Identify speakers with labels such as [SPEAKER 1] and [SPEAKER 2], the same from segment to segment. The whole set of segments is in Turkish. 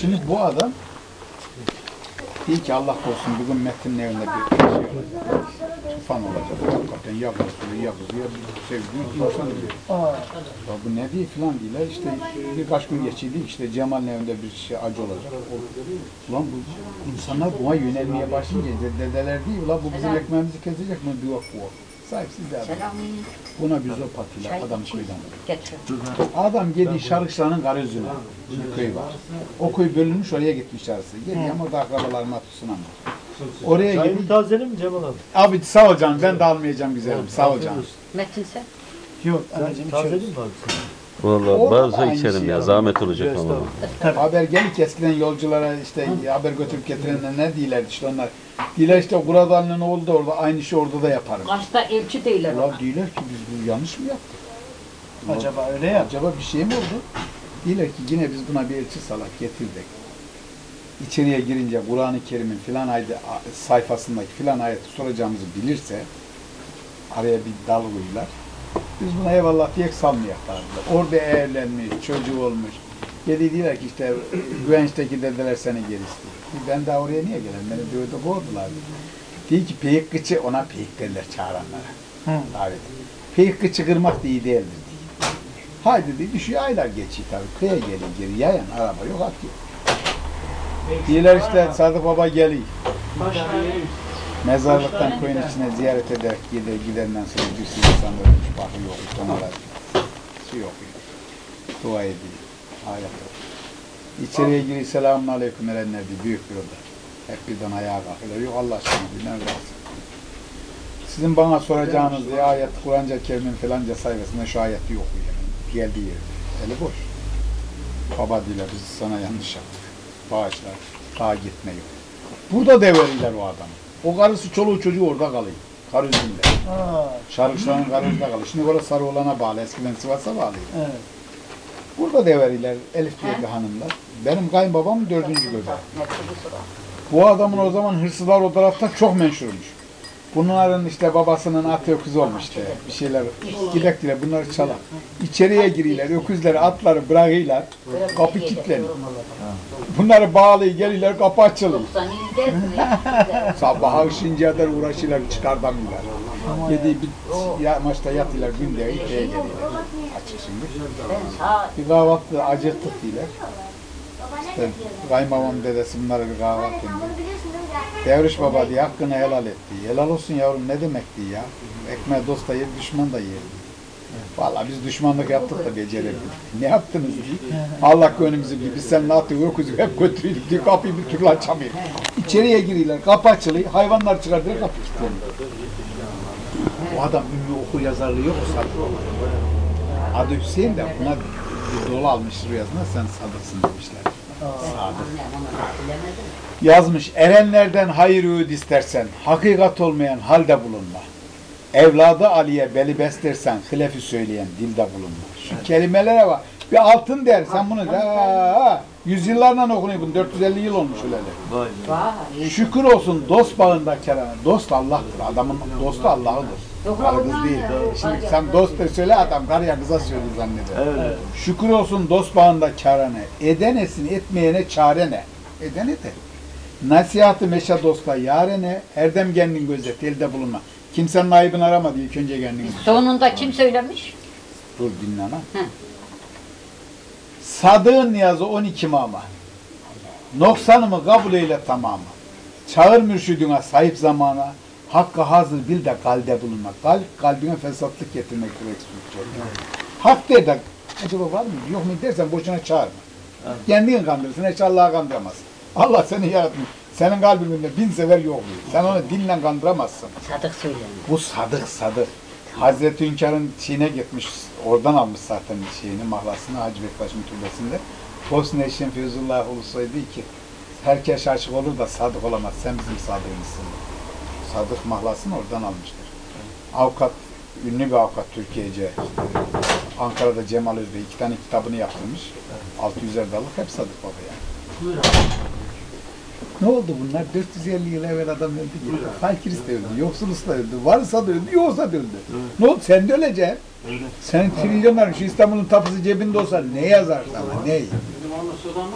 [SPEAKER 1] Şimdi bu adam diyor ki Allah korusun bugün Metin'in evinde bir şey olacak. Tufan olacak. Hakikaten ya kızıyor ya kızıyor. Sevdiği insan diyor. Ya bu ne diye filan diyorlar. İşte birkaç gün geçiydi. işte Cemal'in evinde bir şey acı olacak. O- Ulan bu insanlar buna yönelmeye başlayınca de- dedeler değil. Ulan bu bizim ekmeğimizi kesecek mi? Diyor bu. Sahipsiz bir adam.
[SPEAKER 2] Selam.
[SPEAKER 1] Buna bir zopatıyla
[SPEAKER 2] Çay
[SPEAKER 1] adam köyden.
[SPEAKER 2] Getir.
[SPEAKER 1] Adam geliyor Şarıkçılar'ın Karözü'ne. Bir köy var. O köy bölünmüş oraya gitmiş arası. Geliyor ama orada akrabalarıma tutunamıyor. Oraya
[SPEAKER 3] Çayını
[SPEAKER 1] gidip
[SPEAKER 3] mi Cemal abi?
[SPEAKER 1] abi sağ ol canım ben de almayacağım güzelim sağ ol canım.
[SPEAKER 2] Metin sen?
[SPEAKER 1] Yok
[SPEAKER 3] Sen tazeleyeyim mi abi sen?
[SPEAKER 4] Vallahi
[SPEAKER 1] Orada da
[SPEAKER 4] varsa
[SPEAKER 1] aynı
[SPEAKER 4] içerim
[SPEAKER 1] şey
[SPEAKER 4] ya. Zahmet olacak ama.
[SPEAKER 1] haber gelik eskiden yolculara işte haber götürüp getirenler ne diyorlar işte onlar. Diyorlar işte buradanın oldu orada aynı şey orada da yaparım.
[SPEAKER 2] Kaçta elçi değiller ona.
[SPEAKER 1] Ulan diyorlar ki biz bu yanlış mı yaptık?
[SPEAKER 5] Acaba öyle ya.
[SPEAKER 1] Acaba bir şey mi oldu? Diyorlar ki yine biz buna bir elçi salak getirdik. İçeriye girince Kur'an-ı Kerim'in filan ayda sayfasındaki filan ayeti soracağımızı bilirse araya bir dal koyuyorlar. Biz buna eyvallah diye salmayacaklar. Orada evlenmiş, çocuğu olmuş. Geri diyorlar ki işte güvençteki dediler seni geri istiyor. Ben daha oraya niye gelen? Beni de öyle kovdular. Diyor ki peyik kıçı ona peyik derler çağıranlara.
[SPEAKER 5] Hı.
[SPEAKER 1] Davet. Peyik kıçı kırmak da iyi değildir diye. Haydi diye düşüyor aylar geçiyor tabii. Köye geliyor geri yayan araba yok at. Diyorlar işte Sadık Baba geliyor. Mezarlıktan köyün içine ziyaret ederek gider, gidenden sonra bir sürü insan ölmüş, bakıyor, utanmalar, su yok. Dua ediyor, ayet. İçeriye giriyor, selamun aleyküm erenler diye büyük bir oda. Hep birden ayağa kalkıyorlar. Yok Allah aşkına nerede olsun. Sizin bana soracağınız diye ayet, Kur'anca kelimin filanca sayfasında şu ayeti yok yani. Geldiği yerde. Eli boş. Baba diyorlar biz sana yanlış yaptık. Bağışlar. Daha gitme yok. Burada deveriler o adamı. O karısı çoluğu çocuğu orada kalıyor. Karüzünde.
[SPEAKER 5] Aa,
[SPEAKER 1] Şarkışların karızında kalıyor. Şimdi orası Sarıoğlan'a bağlı. Eskiden Sivas'a bağlıydı.
[SPEAKER 5] evet.
[SPEAKER 1] Burada deveriler Elif diye bir hanımlar. Benim kayınbabam dördüncü göbeği.
[SPEAKER 2] Metin bu sıra.
[SPEAKER 1] Bu adamın o zaman hırsızlar o tarafta çok menşurmuş. Bunların işte babasının atı öküz olmuş işte. Bir şeyler gidek dile bunları çalar. İçeriye giriyorlar, öküzleri, atları bırakıyorlar. Kapı kilitleniyor. Bunları bağlayıp geliyorlar, kapı açılıyor.
[SPEAKER 2] 90 il gezmiyor.
[SPEAKER 1] Sabaha ışınca kadar uğraşıyorlar, çıkardamıyorlar. Yedi bir ya, maçta yatıyorlar, günde ikiye geliyorlar. Açık şimdi. Bir kahvaltı acıktık diyorlar. İşte kayınbabam dedesi bunlara bir kahvaltı. Devriş baba diye hakkını helal etti. Helal olsun yavrum ne demek diye ya. Ekmeği dost da yer, düşman da yer. Vallahi biz düşmanlık yaptık da beceremedik. Ne yaptınız diye. Allah gönlümüzü bilir. Biz senin atı öküzü hep götürüydük diye kapıyı bir türlü açamıyoruz. İçeriye giriyorlar, kapı açılıyor, hayvanlar çıkartıyor, kapı kilitleniyor. O adam ünlü okur yazarlığı yok o. Adı Hüseyin de buna bir dolu almış rüyasında sen sadıksın demişler. Yazmış, erenlerden hayır öğüt istersen, hakikat olmayan halde bulunma. Evladı Ali'ye beli beslersen, hilefi söyleyen dilde bulunma. Şu kelimelere bak. Bir altın der, sen bunu da yüzyıllarla okunuyor bunu, 450 yıl olmuş öyle. Şükür olsun dost bağında kerane. Dost Allah'tır. Adamın dostu Allah'ıdır. Karı kız değil. Şimdi sen dost da söyle adam karıya kıza söylüyor zannediyor.
[SPEAKER 3] Evet.
[SPEAKER 1] Şükür olsun dost bağında kerane. Edenesin etmeyene çare ne? Edene de. Nasihatı meşe dosta yarene. Erdem kendin gözet elde bulunma. Kimsenin ayıbını arama diyor ilk önce kendin.
[SPEAKER 2] Sonunda kim söylemiş?
[SPEAKER 1] Dur dinle.
[SPEAKER 2] Hı.
[SPEAKER 1] Sadığın niyazı 12 mama. Noksanımı kabul eyle tamamı. Çağır mürşidine sahip zamana. Hakkı hazır bil de kalde bulunmak. Kalp kalbine fesatlık getirmektir eksik Hak de de acaba var mı yok mu dersen boşuna çağırma. Kendin kandırırsın hiç Allah'ı kandıramazsın. Allah seni yaratmış. Senin kalbinde bin sefer yok. Sen onu dinle kandıramazsın.
[SPEAKER 2] Sadık söylemiş.
[SPEAKER 1] Bu sadık sadık. Hazreti Hünkar'ın Çin'e gitmiş, oradan almış zaten şeyini, mahlasını Hacı Bektaş'ın türbesinde. Tosun Eşref Feyzullah diyor ki, herkes aşık olur da sadık olamaz, sen bizim sadığımızsın. Sadık mahlasını oradan almıştır. Avukat, ünlü bir avukat Türkiye'ce, Ankara'da Cemal Özbey iki tane kitabını yaptırmış. 600 dallık hep sadık baba yani. Ne oldu bunlar? 450 yıl evvel adam öldü gitti. Fakirist de öldü, yoksulus da öldü, varsa da öldü, yoksa da öldü. Ne oldu? Sen de öleceksin. Senin trilyonların şu İstanbul'un tapusu cebinde olsa ne yazar sana? Ne?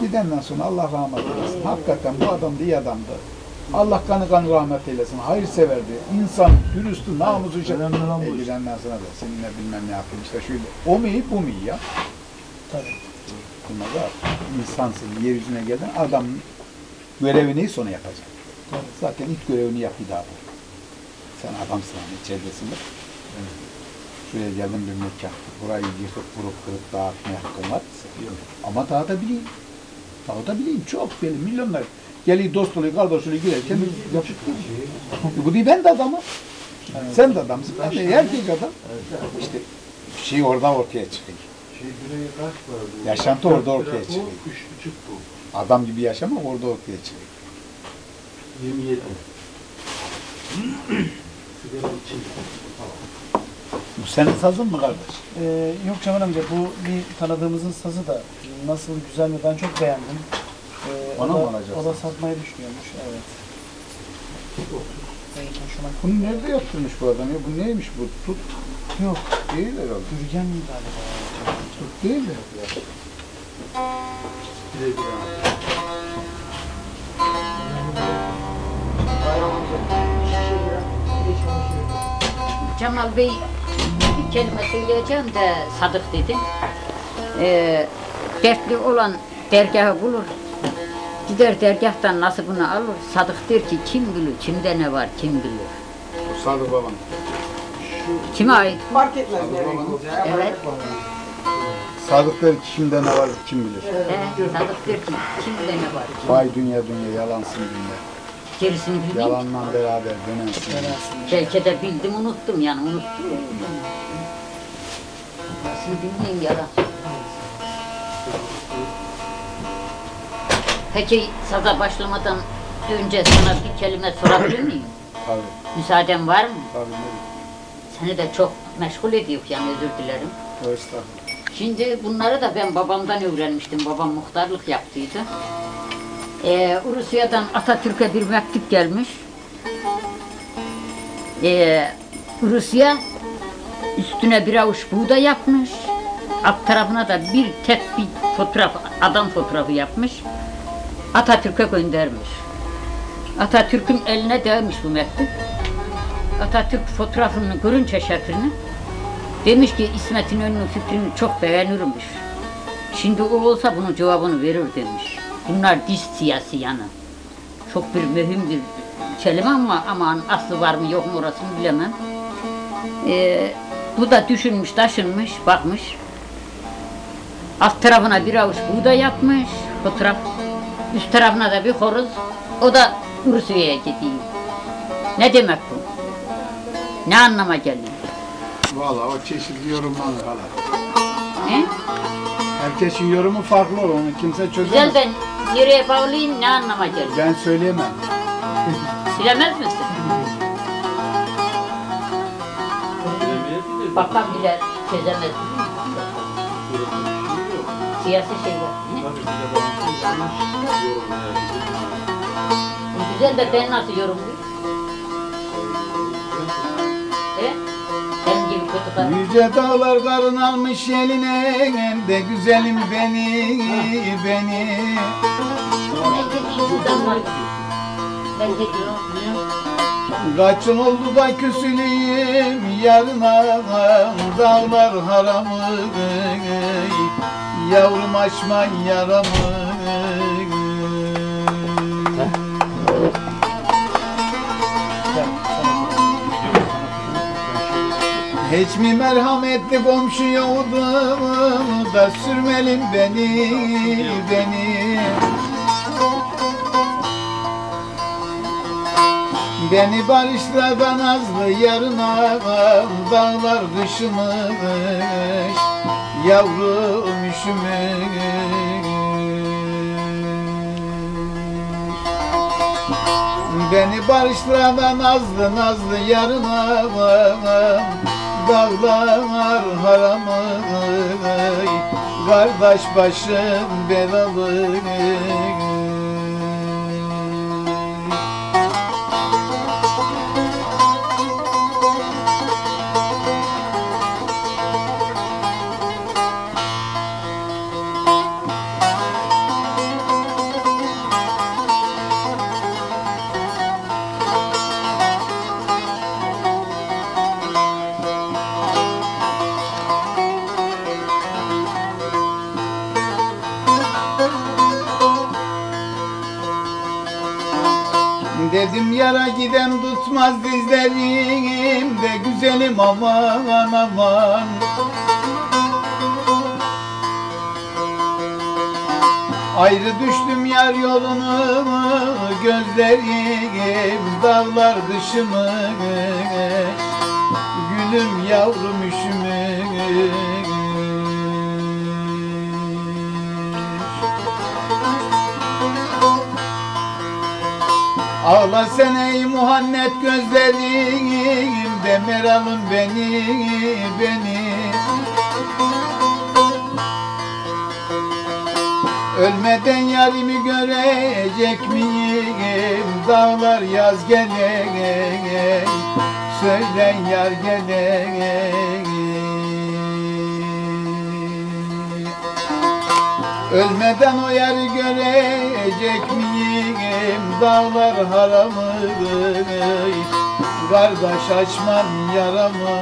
[SPEAKER 1] Gidenden sonra Allah rahmet eylesin. Hakikaten bu adam iyi adamdı. Allah kanı kanı rahmet eylesin. Hayırseverdi. İnsan, dürüstü, namusu şey.
[SPEAKER 3] Önemli olan bu
[SPEAKER 1] sonra da seninle bilmem ne yapayım işte şöyle. O mu iyi bu mu iyi ya?
[SPEAKER 5] Tabii.
[SPEAKER 1] Bunlar da insansın, yeryüzüne gelen adam görevini sonra yapacak. Zaten ilk görevini yapıyor abi. Sen adamsın hani içeridesin de. Şuraya geldim bir mekan. Burayı yıkıp vurup kırıp dağıtmaya hakkım var. Ama daha da bileyim. Daha da bileyim. Çok böyle milyonlar. Geliyor dost oluyor, kardeş oluyor girerken yapıp gidiyor. Bu değil ben de adamım. Sen de adamsın. Ben de erkek adam. İşte şey orada ortaya çıkıyor. Yaşantı orada ortaya çıkıyor. Adam gibi yaşamak orada ortaya çıkıyor.
[SPEAKER 3] 27.
[SPEAKER 1] Bu senin sazın mı kardeş?
[SPEAKER 5] Ee, yok Cemal amca bu bir tanıdığımızın sazı da nasıl güzel mi ben çok beğendim. Ee,
[SPEAKER 1] Bana
[SPEAKER 5] o
[SPEAKER 1] mı
[SPEAKER 5] da,
[SPEAKER 1] alacaksın?
[SPEAKER 5] O da satmayı düşünüyormuş evet. Evet, hoşuma
[SPEAKER 1] Bunu nerede yaptırmış bu adam ya? Bu neymiş bu? Tut
[SPEAKER 5] Yok,
[SPEAKER 1] değil herhalde.
[SPEAKER 5] Gürgen mi galiba?
[SPEAKER 1] Tut değil mi?
[SPEAKER 2] Cemal Bey bir kelime söyleyeceğim de Sadık dedi. Ee, dertli olan dergahı bulur. Gider dergahtan nasibini alır. Sadık der ki kim bilir, kimde ne var, kim bilir.
[SPEAKER 1] Bu Sadık babam.
[SPEAKER 2] Kime ait?
[SPEAKER 4] Fark etmez.
[SPEAKER 2] Evet.
[SPEAKER 1] Sadık der ki kimde ne var kim bilir.
[SPEAKER 2] He, Sadık der ki kimde ne var, kim
[SPEAKER 1] Vay dünya dünya yalansın dünya.
[SPEAKER 2] gerisini bileyim.
[SPEAKER 1] Yalanla beraber dönersin.
[SPEAKER 2] Belki de bildim unuttum yani unuttum. Nasıl bilmeyeyim yalan. Peki saza başlamadan önce sana bir kelime sorabilir miyim?
[SPEAKER 1] Tabii
[SPEAKER 2] Müsaaden var mı?
[SPEAKER 1] tabii
[SPEAKER 2] Seni de çok meşgul ediyor yani özür dilerim.
[SPEAKER 1] Estağfurullah.
[SPEAKER 2] Şimdi bunları da ben babamdan öğrenmiştim. Babam muhtarlık yaptıydı. Ee, Rusya'dan Atatürk'e bir mektup gelmiş. Ee, Rusya üstüne bir avuç buğday yapmış. Alt tarafına da bir tek bir fotoğraf, adam fotoğrafı yapmış. Atatürk'e göndermiş. Atatürk'ün eline değmiş bu mektup. Atatürk fotoğrafını görünce şefrini Demiş ki İsmet İnönü'nün fikrini çok beğenirmiş. Şimdi o olsa bunun cevabını verir demiş. Bunlar diş siyasi yanı. Çok bir mühim bir kelime ama aman aslı var mı yok mu orasını bilemem. Ee, bu da düşünmüş, taşınmış, bakmış. Alt tarafına bir avuç buğday yapmış, fotoğraf. Üst tarafına da bir horoz. O da Rusya'ya gidiyor. Ne demek bu? Ne anlama geliyor?
[SPEAKER 1] Valla o çeşitli yorumlar hala.
[SPEAKER 2] He?
[SPEAKER 1] Herkesin yorumu farklı olur. Onu kimse
[SPEAKER 2] Güzel
[SPEAKER 1] çözemez.
[SPEAKER 2] ben nereye bağlayayım ne anlama geliyor?
[SPEAKER 1] Ben söyleyemem.
[SPEAKER 2] Silemez misin? Bakan bile çözemez. Siyasi şeyler. Bu Güzel de ben nasıl yorumlayayım? He? Senin gibi kötü kadın.
[SPEAKER 1] Yüce dağlar karın almış eline de güzelim beni beni.
[SPEAKER 2] Ben dediğim şuradan var. Ben dediğim.
[SPEAKER 1] Kaç yıl oldu da küsüleyim yarına dağlar haramı Yavrum açma yaramı. Hiç mi merhametli komşu yoktu da sürmelim beni beni? Beni barışla da nazlı yarına dağlar kışımış Yavrum üşümüş Beni barışla da nazlı nazlı yarına Dağlar haramı Kardeş başım belalı Dedim yara giden tutmaz dizlerim de güzelim aman aman Ayrı düştüm yar yolunu gözlerim dağlar dışımı. Gülüm yavrum Ağla sen ey muhannet gözlerim de meralım beni beni. Ölmeden yarimi görecek miyim? Dağlar yaz gele Söylen yar gele Ölmeden o yarı görecek miyim Dağlar haramı Kardeş açman yaramı